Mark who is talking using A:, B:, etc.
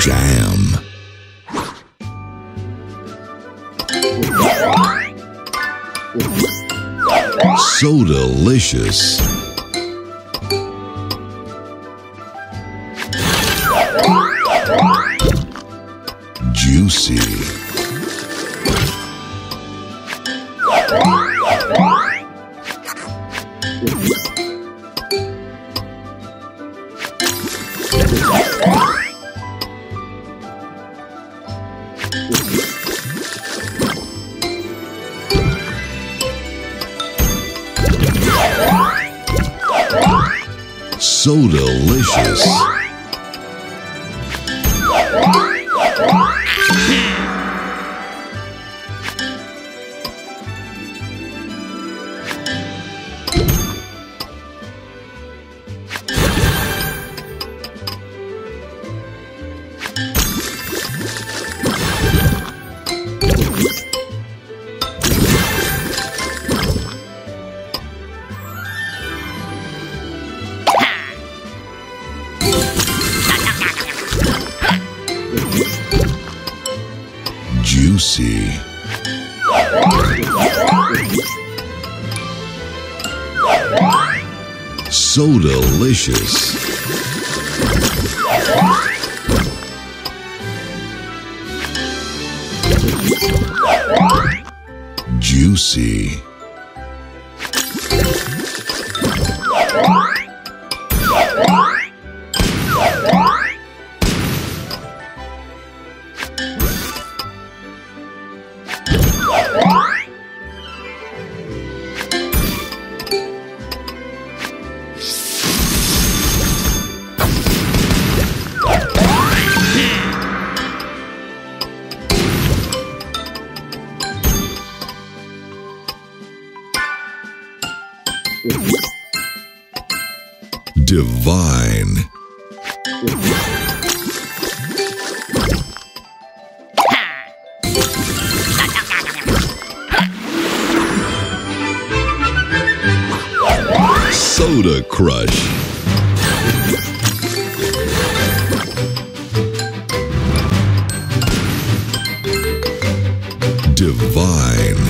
A: Jam. So delicious. Juicy. So delicious. Juicy. So delicious. Juicy. Divine. Soda Crush. Divine.